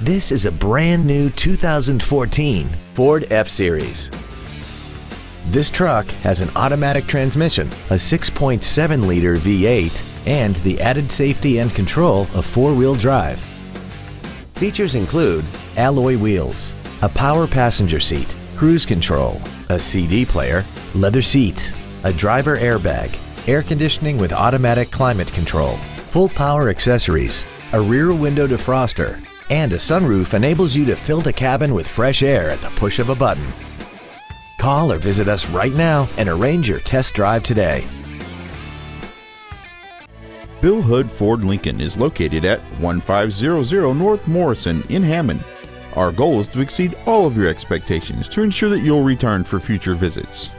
This is a brand new 2014 Ford F-Series. This truck has an automatic transmission, a 6.7-liter V8, and the added safety and control of four-wheel drive. Features include alloy wheels, a power passenger seat, cruise control, a CD player, leather seats, a driver airbag, air conditioning with automatic climate control, full power accessories, a rear window defroster, and a sunroof enables you to fill the cabin with fresh air at the push of a button. Call or visit us right now and arrange your test drive today. Bill Hood Ford Lincoln is located at 1500 North Morrison in Hammond. Our goal is to exceed all of your expectations to ensure that you'll return for future visits.